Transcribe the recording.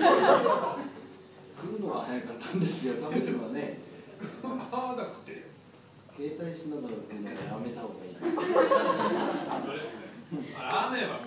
食うのは早かったんですよ食べるのはね。まだ食って。るよ携帯しながら食うのはやめた方がいい。本当ですね。ラーメンは